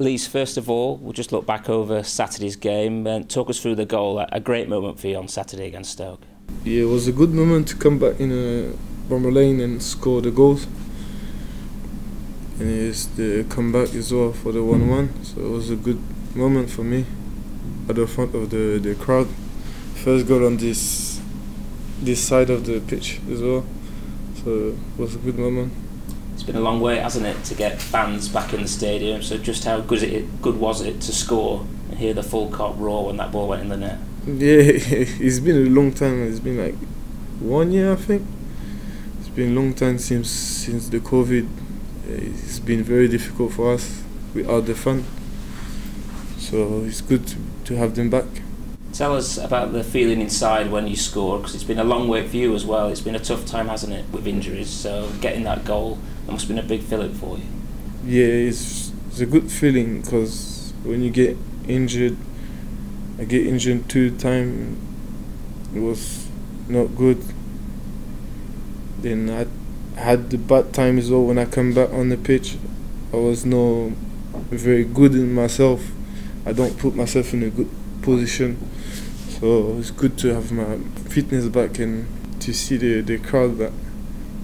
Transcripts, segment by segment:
Lys, first of all, we'll just look back over Saturday's game and talk us through the goal. A great moment for you on Saturday against Stoke. Yeah, it was a good moment to come back in uh, a Bramall Lane and score the goals. And it's the comeback as well for the 1 1. So it was a good moment for me at the front of the, the crowd. First goal on this this side of the pitch as well. So it was a good moment it's been a long way, hasn't it, to get fans back in the stadium. So just how good it good was it to score and hear the full court roar when that ball went in the net? Yeah, it's been a long time. It's been like one year, I think. It's been a long time since since the COVID. It's been very difficult for us without the fun. So it's good to, to have them back. Tell us about the feeling inside when you score, because it's been a long wait for you as well. It's been a tough time, hasn't it, with injuries? So getting that goal that must have been a big feeling for you. Yeah, it's, it's a good feeling because when you get injured, I get injured two times. It was not good. Then I had the bad time as well when I come back on the pitch. I was not very good in myself. I don't put myself in a good position. So it's good to have my fitness back and to see the, the crowd back.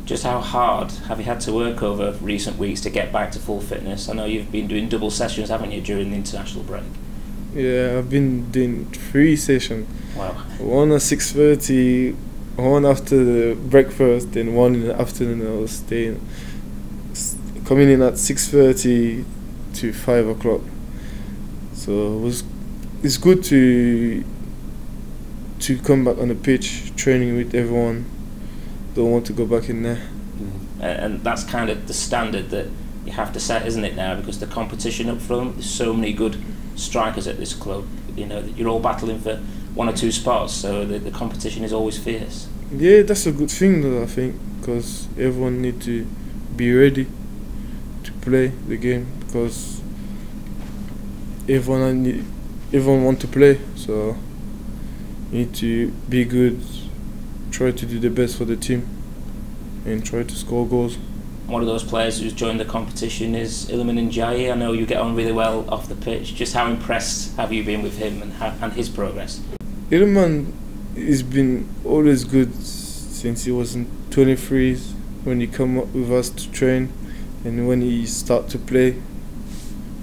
Just how hard have you had to work over recent weeks to get back to full fitness? I know you've been doing double sessions, haven't you, during the international break? Yeah, I've been doing three sessions. Wow. One at six thirty, one after the breakfast, then one in the afternoon. I was staying, coming in at six thirty to five o'clock. So it was, it's good to to come back on the pitch, training with everyone don't want to go back in there. Mm. And that's kind of the standard that you have to set, isn't it now? Because the competition up front, there's so many good strikers at this club. You know, you're all battling for one or two spots, so the, the competition is always fierce. Yeah, that's a good thing, though, I think, because everyone need to be ready to play the game because everyone need, everyone want to play, so need to be good try to do the best for the team and try to score goals. One of those players who's joined the competition is Iliman Ndiaye. I know you get on really well off the pitch. Just how impressed have you been with him and, and his progress? Iliman has been always good since he was in 23 when he come up with us to train and when he start to play.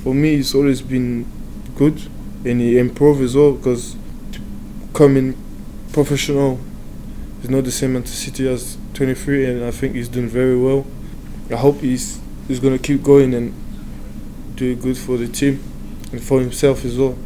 For me, he's always been good and he improved as well because in professional he's not the same intensity as 23, and I think he's doing very well. I hope he's he's gonna keep going and do good for the team and for himself as well.